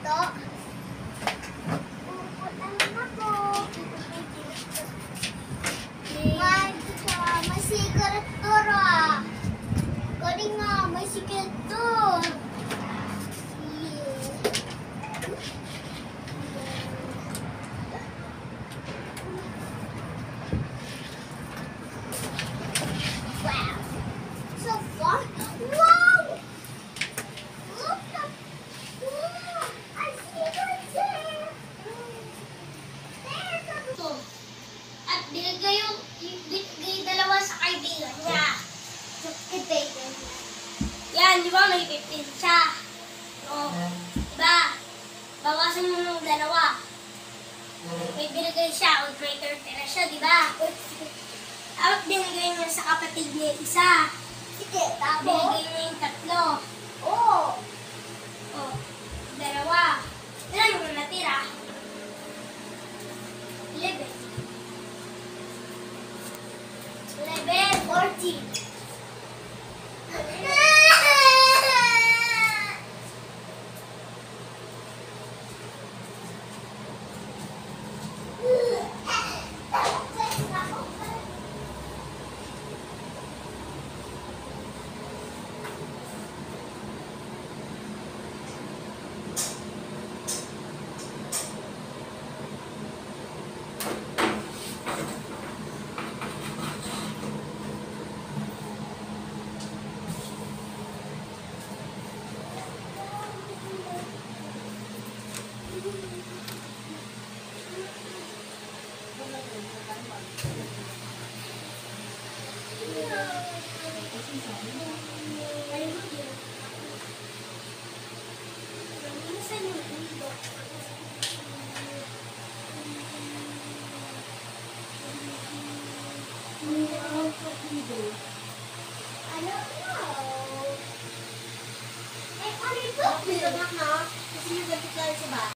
pinto. Puputan ako. Wag ka, masigurado ra. Kali nga, masigurado. Binigay yung, binigay dalawa sa kaibigan niya. kaibigan. Yan, di ba may 15 siya? O, di ba? Bawasan mo ng dalawa. May binigay siya, o may 30 na siya, di ba? Tapos binigay niya sa kapatid niya isa. Sige, tapos. Binigay niya yung tatlo. bebê forte. Kasi yung ganito tayo sa bahay.